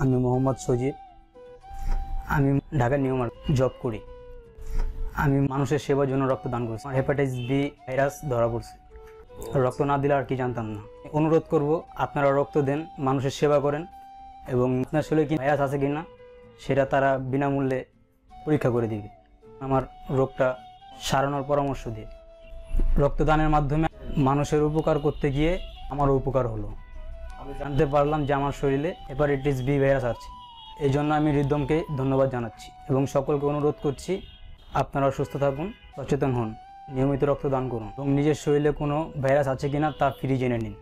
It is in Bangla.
আমি মোহাম্মদ সজিব। আমি ঢাকা নিউ জব করি। আমি মানুষের সেবার জন্য রক্তদান করছি। আমার হেপাটাইটিস বি ভাইরাস ধরা পড়ছে। রক্ত না দিলে আর কি জানতাম না। অনুরোধ করব, আপনারা রক্ত দেন, মানুষের সেবা করেন এবং আপনার শরীরে কি ভাইরাস আছে কি না সেটা তারা বিনামূল্যে পরীক্ষা করে দিবে। আমার রোগটা সারানোর পরামর্শ দিয়ে। রক্তদানের মাধ্যমে মানুষের উপকার করতে গিয়ে আমারও উপকার হলো। আমি জানতে পারলাম যে আমার শরীরে হেপাটাইটিস বি ভাইরাস আছে। এই জন্য আমি হৃদমকে ধন্যবাদ জানাচ্ছি এবং সকলকে অনুরোধ করছি, আপনারা সুস্থ থাকুন, সচেতন হন, নিয়মিত রক্তদান করুন এবং নিজের শরীরে কোনো ভাইরাস আছে কিনা তা ফ্রি জেনে নিন।